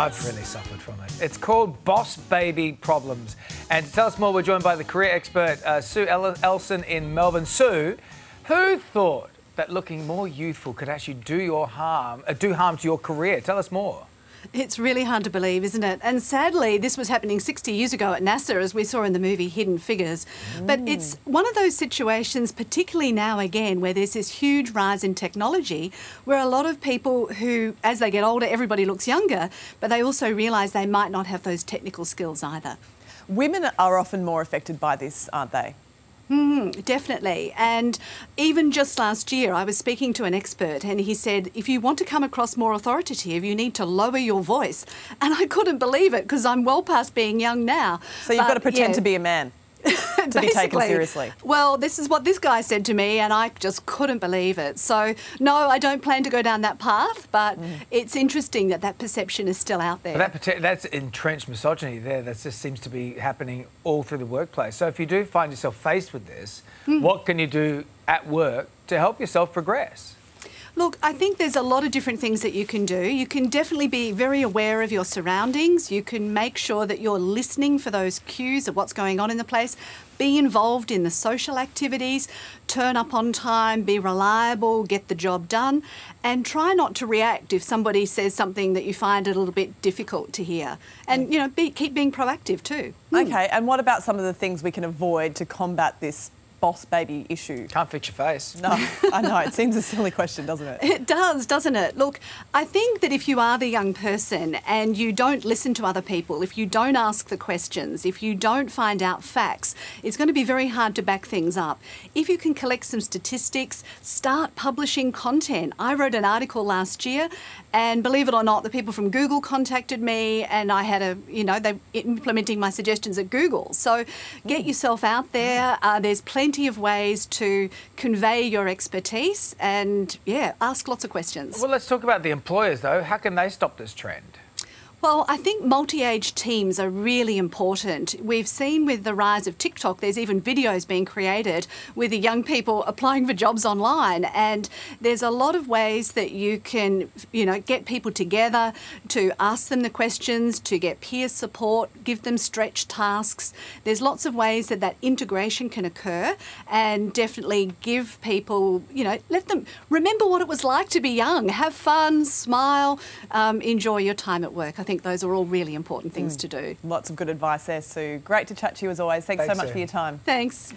I've really suffered from it. It's called Boss Baby Problems. And to tell us more, we're joined by the career expert uh, Sue Ellson in Melbourne. Sue, who thought that looking more youthful could actually do your harm, uh, do harm to your career? Tell us more. It's really hard to believe, isn't it? And sadly, this was happening 60 years ago at NASA, as we saw in the movie Hidden Figures. Mm. But it's one of those situations, particularly now again, where there's this huge rise in technology, where a lot of people who, as they get older, everybody looks younger, but they also realise they might not have those technical skills either. Women are often more affected by this, aren't they? Mm, definitely. And even just last year, I was speaking to an expert, and he said, if you want to come across more authoritative, you need to lower your voice. And I couldn't believe it because I'm well past being young now. So you've but, got to pretend yeah. to be a man. to be taken seriously. Well, this is what this guy said to me, and I just couldn't believe it. So, no, I don't plan to go down that path, but mm. it's interesting that that perception is still out there. But that, that's entrenched misogyny there. That just seems to be happening all through the workplace. So, if you do find yourself faced with this, mm. what can you do at work to help yourself progress? Look, I think there's a lot of different things that you can do. You can definitely be very aware of your surroundings. You can make sure that you're listening for those cues of what's going on in the place. Be involved in the social activities, turn up on time, be reliable, get the job done, and try not to react if somebody says something that you find a little bit difficult to hear. And, you know, be, keep being proactive too. Okay, and what about some of the things we can avoid to combat this boss baby issue? Can't fix your face. No, I know. It seems a silly question, doesn't it? It does, doesn't it? Look, I think that if you are the young person and you don't listen to other people, if you don't ask the questions, if you don't find out facts, it's going to be very hard to back things up. If you can collect some statistics, start publishing content. I wrote an article last year and believe it or not, the people from Google contacted me and I had a, you know, they're implementing my suggestions at Google. So get yourself out there. Uh, there's plenty plenty of ways to convey your expertise and, yeah, ask lots of questions. Well, let's talk about the employers, though. How can they stop this trend? Well, I think multi age teams are really important. We've seen with the rise of TikTok, there's even videos being created with the young people applying for jobs online. And there's a lot of ways that you can, you know, get people together to ask them the questions, to get peer support, give them stretch tasks. There's lots of ways that that integration can occur and definitely give people, you know, let them remember what it was like to be young, have fun, smile, um, enjoy your time at work. I think those are all really important things mm. to do. Lots of good advice there, Sue. Great to chat to you as always. Thanks, Thanks so much Sue. for your time. Thanks.